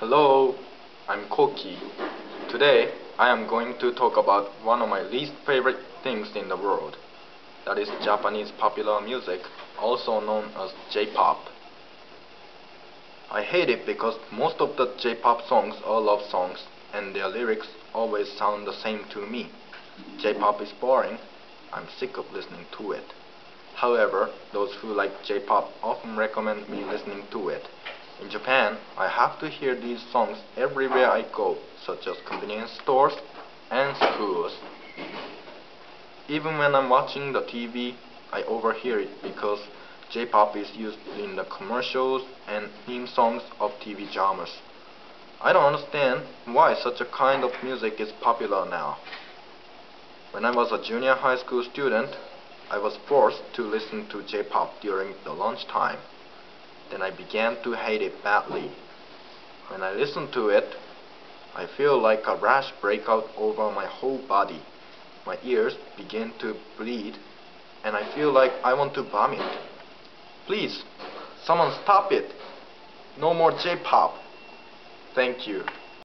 Hello, I'm Koki. Today, I am going to talk about one of my least favorite things in the world. That is Japanese popular music, also known as J-pop. I hate it because most of the J-pop songs are love songs and their lyrics always sound the same to me. J-pop is boring. I'm sick of listening to it. However, those who like J-pop often recommend me listening to it. In Japan, I have to hear these songs everywhere I go, such as convenience stores and schools. Even when I'm watching the TV, I overhear it because J-pop is used in the commercials and theme songs of TV dramas. I don't understand why such a kind of music is popular now. When I was a junior high school student, I was forced to listen to J-pop during the lunchtime. Then I began to hate it badly. When I listen to it, I feel like a rash break out over my whole body. My ears begin to bleed, and I feel like I want to vomit. Please, someone stop it. No more J-pop. Thank you.